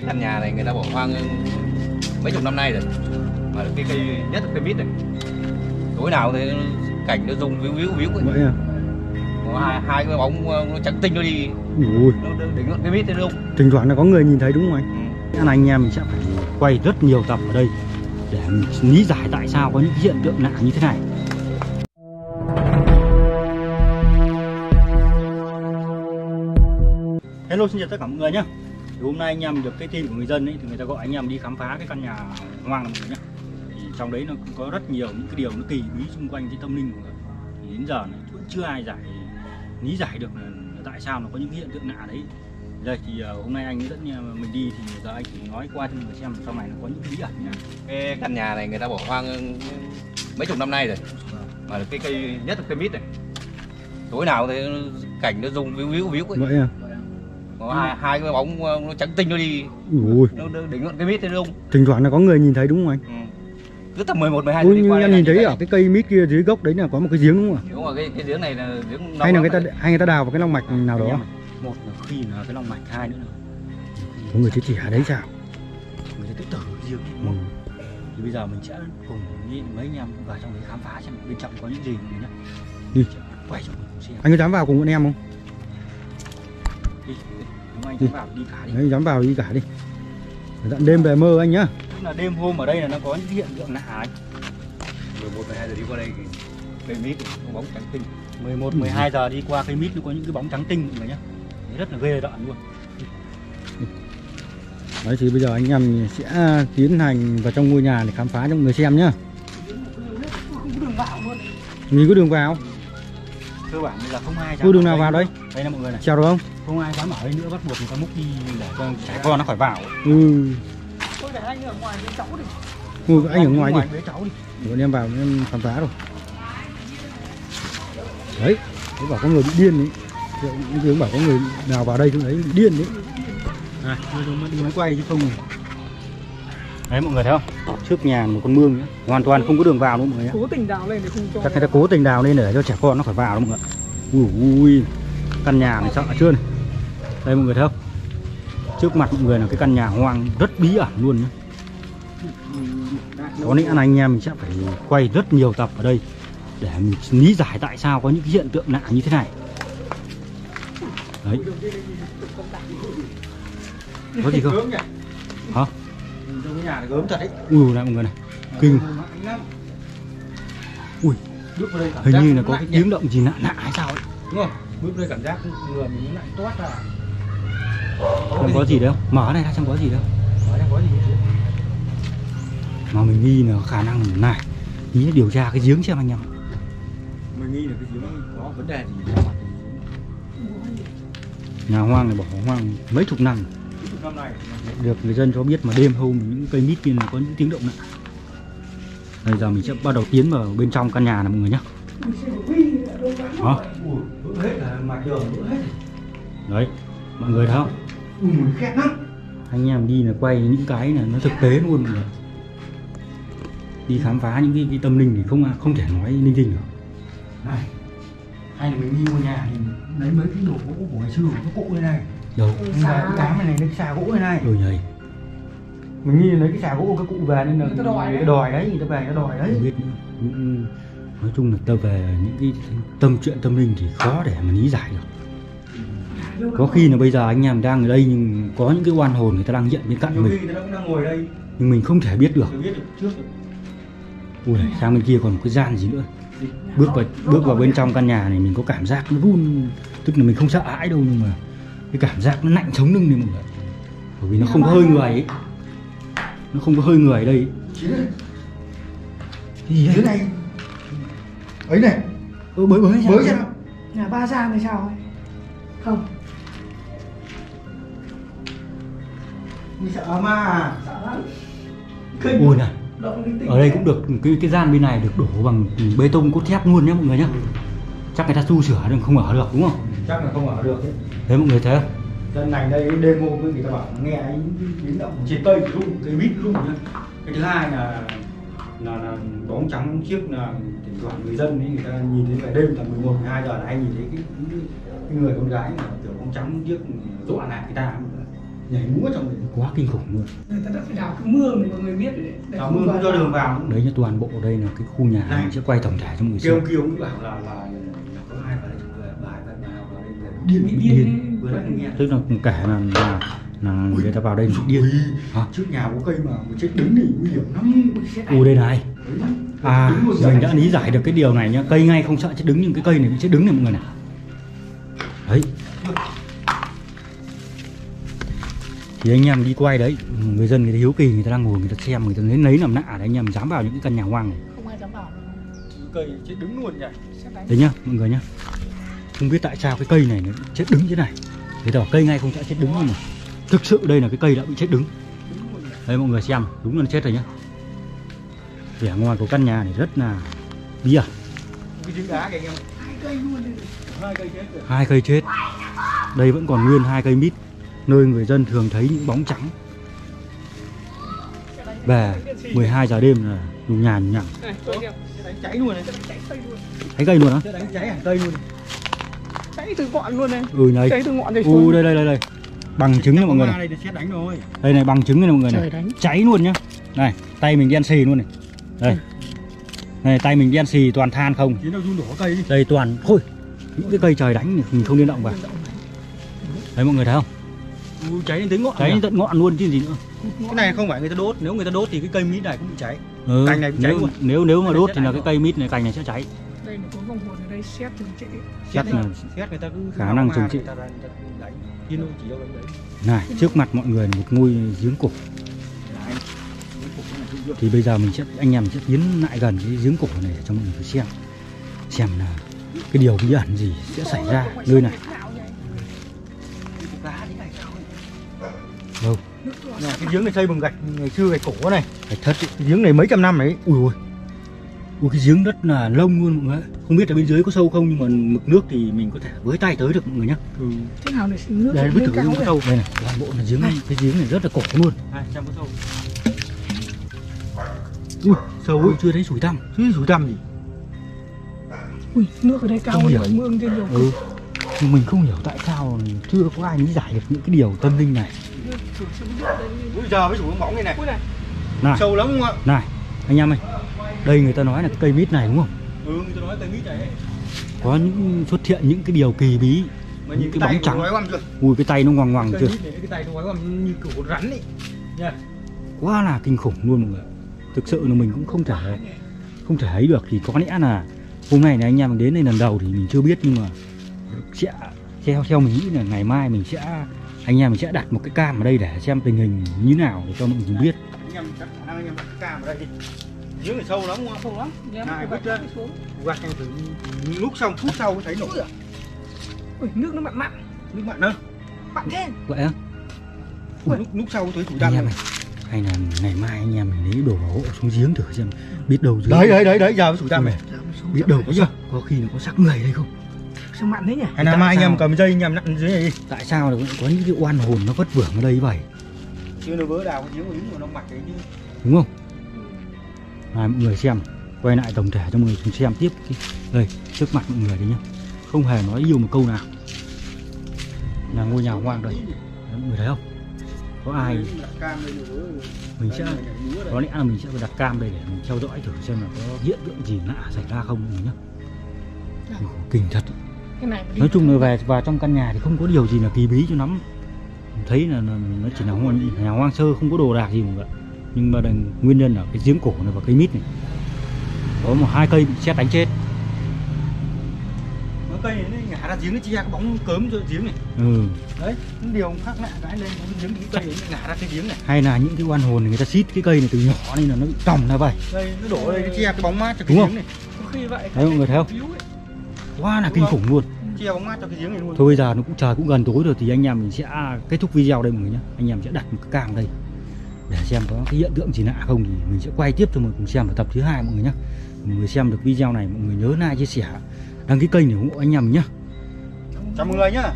Cái căn nhà này người ta bỏ hoang mấy chục năm nay rồi. Mà cái cây nhất là cây mít này. Tối nào thì cảnh nó rung víu víu víu ấy. vậy à? Có hai, hai cái bóng ờ, nó trắng tinh nó đi. Ui. Nó đỉnh cái mít nó rung. Thỉnh thoảng là có người nhìn thấy đúng không anh? Ừ. anh em mình sẽ phải quay rất nhiều tập ở đây để mình lý giải tại sao có những hiện tượng lạ như thế này. Hello xin chào tất cả mọi người nhé thì hôm nay anh em được cái tin của người dân ấy thì người ta gọi anh em đi khám phá cái căn nhà hoang này nhé thì trong đấy nó cũng có rất nhiều những cái điều nó kỳ bí xung quanh cái tâm linh của người. Thì đến giờ này vẫn chưa ai giải lý giải được là, là tại sao nó có những hiện tượng lạ đấy. Đây thì uh, hôm nay anh dẫn nhà mình đi thì giờ anh chỉ nói qua cho mọi người xem sau này nó có những cái bí ẩn nha. Cái căn nhà này người ta bỏ hoang mấy chục năm nay rồi. Mà cái cây nhất là cây mít này. Tối nào thì cảnh nó rung víu víu víu ấy. vậy à có hai, hai cái bóng ờ, nó trắng tinh nó đi. Ui. Nó, nó đỉnh cái mít nó rung thỉnh thoảng là có người nhìn thấy đúng không anh? Ừ. cứ tầm 11 12 Ui, đi như em nhìn thấy ở cái cây mít kia dưới gốc đấy là có một cái giếng đúng không ạ? Đúng rồi cái cái giếng này là giếng hay là người ta hay người ta đào vào cái long mạch nào Anh đó một là khi là cái long mạch hai nữa là có người chết trẻ đấy sao? Người ta tự tử giếng ừ. thì bây giờ mình sẽ cùng với mấy anh em vào trong đấy khám phá xem bên trong có những gì người nhé Đi. quay cho người xem. Anh có dám vào cùng bọn em không đi đi. đúng anh cứ vào đi cả đi. Đấy dám vào đi cả đi. Dặn đêm về mơ anh nhá. Tức là đêm hôm ở đây là nó có những hiện tượng lạ anh 11 12 giờ đi qua đây thì cây mít có bóng trắng tinh. 11 12 giờ đi qua cây mít nó có những cái bóng trắng tinh mọi người nhá. Đấy rất là ghê rợn luôn. Đấy thì bây giờ anh em sẽ tiến hành vào trong ngôi nhà để khám phá cho mọi người xem nhá. Không có đường vào? Luôn mình có đường vào cơ bản giờ không ai dám có đường nào vào đây? Đây là mọi người này. Treo được không không ai dám ở đây nữa bắt buộc người ta múc đi để cho trẻ con nó khỏi vào. Ừ. Tôi để anh ở ngoài với cháu đi. Ui, anh ở ngoài đi. với cháu đi. Bọn em vào em khám phá rồi. Đấy nó bảo có người bị điên đấy. Những tiếng bảo có người nào vào đây cũng đấy bị điên đấy. À đi, đi, đi máy quay chứ không đấy mọi người thấy không? Trước nhà một con mương nữa hoàn toàn không có đường vào nữa mọi người cố tình đào lên để không cho. Chắc người ta cố tình đào lên để cho trẻ con nó khỏi vào đó mọi người ui, ui căn nhà này sợ chưa này đây, mọi người thấy không? Trước mặt mọi người là cái căn nhà hoang, rất bí ẩn luôn nhé có lẽ là anh em mình sẽ phải quay rất nhiều tập ở đây để mình lý giải tại sao có những cái hiện tượng lạ như thế này. Đấy. Có gì không? Hả? Trong cái nhà này gớm thật đấy ui này mọi người này, kinh. Ui, hình như là có cái tiếng động gì lạ lạ hay sao ấy. Đúng không bước đây cảm giác người mình nó lại toát ra không có gì đâu. Mở này ra xem có gì đâu. Ở đây có gì vậy? mà mình nghi là khả năng là này. Tí nữa điều tra cái giếng xem anh em mình nghĩ là cái giếng có vấn đề gì nhà hoang này bỏ hoang mấy chục năm. Được người dân cho biết mà đêm hôm những cây mít kia là có những tiếng động lạ bây giờ mình sẽ bắt đầu tiến vào bên trong căn nhà này mọi người nhé đó vỡ hết là mặt đường vỡ hết. Đấy mọi người thấy không? Ui mùi khét lắm. Anh em đi là quay những cái là nó thực tế luôn mọi người đi khám phá những cái, cái tâm linh thì không không thể nói linh tinh được. Này hay là mình đi mua nhà thì lấy mấy cái đồ gỗ của ngày xưa của các cụ đây này. Đâu? Cái xà cám này này cái xà gỗ này này. Rồi nhầy mình nghĩ là lấy cái xà gỗ của các cụ về nên là Người ta đòi đấy. đòi đấy người ta về người ta đòi đấy. Không biết nữa. nói chung là tơ về những cái tâm chuyện tâm linh thì khó để mà lý giải được có khi là bây giờ anh em đang ở đây nhưng có những cái oan hồn người ta đang hiện bên cạnh mình. khi người ta cũng đang ngồi đây. Nhưng mình không thể biết được. Chưa biết được trước. Được ui sang bên kia còn một cái gian gì nữa. Bước vào bước vào bên trong căn nhà này mình có cảm giác nó run tức là mình không sợ hãi đâu nhưng mà cái cảm giác nó lạnh sống lưng này mọi người bởi vì nó không có hơi người ấy. Nó không có hơi người ở đây. Thì dưới này. Ấy này. Ơ, bới bới mới ra. Nhà ba giang thì sao ấy không mình sợ à? Lắm. Ui này ở đây cũng được cái cái gian bên này được đổ bằng bê tông cốt thép luôn nhé mọi người nhé chắc người ta tu sửa nên không ở được đúng không? Chắc là không ở được đấy thế mọi người thấy không? Dân này đây demo với người ta bảo nghe ấy biến động trên cây rung cây mít rung nhá. Cái thứ hai là là, là bóng trắng chiếc là thỉnh thoảng người dân ấy người ta nhìn thấy về đêm tầm 11 12 giờ là hay nhìn thấy cái, cái, cái người con gái mà kiểu bóng trắng chiếc dọa nạt người ta nhảy múa trong đấy. Quá kinh khủng luôn. Người ta đã phải đào cái mương để mọi người biết đấy. Để đào mương không cho đường vào đấy như toàn bộ đây là cái khu nhà Này. sẽ quay tổng thể cho mọi người kêu xem. Kêu mới bảo là là là có hai bà đây bà hai bà nào vào đây là điên điên điên đấy. vừa nghe. Tức là kể là là, là người ta vào đây bị điên Hả? trước nhà có cây mà mà chết đứng thì nguy hiểm lắm. U đây này. À mình đã lý giải được cái điều này nhá. Cây ngay không sợ chết đứng nhưng cái cây này bị chết đứng này mọi người này. Đấy thì anh em đi quay đấy người dân người ta hiếu kỳ người ta đang ngồi người ta xem người ta lấy lấy làm nạ đấy anh em dám vào những căn nhà hoang này. Không ai dám vào cây chết đứng luôn nhỉ? Sẽ đấy nhá mọi người nhá. Không biết tại sao cái cây này nó chết đứng thế này. Người ta bảo cây ngay không sợ chết đứng nhưng mà. Thực sự đây là cái cây đã bị chết đứng. Luôn đấy mọi người xem đúng là nó chết rồi nhá. Vẻ ngoài của căn nhà này rất là bí ẩn cái trứng đá kìa anh em. Hai cây luôn đây hai cây chết rồi. Hai cây chết. Đây vẫn còn nguyên hai cây mít nơi người dân thường thấy những bóng trắng. Về 12 giờ đêm là nhùng nhàn nhùng nhằng này tôi xem Sẽ đánh cháy luôn này. Cháy cây luôn. Thấy cây luôn á? Cháy hẳn cây luôn cháy từ ngọn luôn này. Ừ này. Cháy từ ngọn này xuống. đây đây đây đây. Bằng chứng này mọi người này. đây thì xét đánh rồi. Đây này bằng chứng này mọi người này. Cháy luôn nhá. Này tay mình đen xì luôn này. Đây. Này tay mình đen xì toàn than không? Đây toàn thôi những cái cây trời đánh thì mình không nên động vào đấy mọi người thấy không Ui, cháy đến tới ngọn cháy đến tận ngọn luôn chứ gì nữa. Cái này không phải người ta đốt nếu người ta đốt thì cái cây mít này cũng bị cháy. Ừ, Cành này bị cháy nếu, luôn. nếu nếu mà đốt thì là cái cây mít này cành này sẽ cháy. Đây là có vòng hồn ở đây xét từng trễ Xét là- người ta cứ khả năng trừng trị. này trước mặt mọi người một ngôi giếng cổ. Thì bây giờ mình sẽ anh em sẽ tiến lại gần cái giếng cổ này để cho mọi người xem. Xem là cái điều bí ẩn gì sẽ xảy ra. Nơi này cái giếng này xây bằng gạch ngày xưa gạch cổ này. Thạch thất ấy. cái giếng này mấy trăm năm đấy ui ui ui cái giếng rất là lông luôn mọi người ạ. không biết là bên dưới có sâu không nhưng mà mực nước thì mình có thể với tay tới được mọi người nhé ừ. thế nào để nước đây với thử có này sâu. Đây này toàn bộ là giếng cái giếng này rất là cổ luôn. Hai trăm có sâu. Ui sâu ui chưa thấy sủi tăm. Chứ rủi tăm gì. Ui nước ở đây cao hơn mương trên nhiều ừ. Nhưng mình không hiểu tại sao chưa có ai lý giải được những cái điều tâm linh này Bây giờ mới rủ bóng này. Này này. Này. Sâu lắm không ạ? Này anh em ơi. Đây người ta nói là cây mít này đúng không? Ừ người ta nói cây mít này. Có những xuất hiện những cái điều kỳ bí mà Những cái cái bóng trắng. ui cái tay nó ngoằng ngoằng chưa? này cái tay nó như kiểu rắn ấy. Nha. Quá là kinh khủng luôn mọi người. Thực sự là mình cũng không thể không thể ấy được. Thì có lẽ là hôm nay này anh em mình đến đây lần đầu thì mình chưa biết nhưng mà sẽ theo theo mình nghĩ là ngày mai mình sẽ anh em mình sẽ đặt một cái cam ở đây để xem tình hình như nào để cho mọi người biết. Anh em năng anh em đặt cái cam ở đây đi. Giếng này sâu lắm không không lắm. Này, vứt vứt ra. xuống. Gạt anh thử lúc xong phút sau mới thấy nổi ui nước nó mặn mặn. Nước mặn đâu mặn thế. Vậy á? Lúc lúc sau thấy thủ đăng này hay là ngày mai anh em mình lấy đồ bảo hộ xuống giếng thử xem biết đâu dưới đấy đấy đấy đấy giờ thủ đăng này. Biết đâu có sắc có khi nó có sắc người đây không sao mặn thế nhỉ? Hay là Tại mai anh sao? em cầm dây anh em nặn dưới này đi. Tại sao là có những cái oan hồn nó vất vưởng ở đây vậy? Chứ nó vỡ đào cái giếng đứng mà nó mặc cái chứ. Đúng không? Này mọi người xem quay lại tổng thể cho mọi người cùng xem tiếp cái- đây trước mặt mọi người đấy nhá. Không hề nói yêu một câu nào. Là ngôi nhà hoang đây. Đấy, mọi người thấy không? Có ai mình sẽ có lẽ là mình sẽ phải đặt cam đây để mình theo dõi thử xem là có hiện tượng gì lạ xảy ra không nhá. Ui, kinh thật cái này mà đi nói chung là về vào trong căn nhà thì không có điều gì là kỳ bí cho lắm. Thấy là, là nó chỉ là hoang, nhà hoang sơ không có đồ đạc gì ạ. nhưng mà đằng, nguyên nhân là cái giếng cổ này và cây mít này. Có một hai cây bị xét đánh chết. Nó cây này nó ngã ra giếng nó chia cái bóng cớm cho giếng này. Ừ. đấy những điều khác lạ cái lên cái giếng cái cây này nó ngã ra cái giếng này. Hay là những cái oan hồn này người ta xít cái cây này từ nhỏ nên là nó bị còng ra vậy. Đây nó đổ ở đây nó chia cái bóng mát cho cái Đúng không? giếng này. Có khi vậy Đấy, mọi người thấy không? Quá là kinh khủng luôn. Chia bóng mát cho cái giếng này luôn. Thôi bây giờ nó cũng trời cũng gần tối rồi thì anh em mình sẽ kết thúc video đây mọi người nhé. Anh em sẽ đặt một cái cam đây để xem có cái hiện tượng gì lạ không thì mình sẽ quay tiếp cho mọi người cùng xem ở tập thứ hai mọi người nhé. Mọi người xem được video này mọi người nhớ like chia sẻ đăng ký kênh để ủng hộ anh em mình nhé. Chào mọi người nhá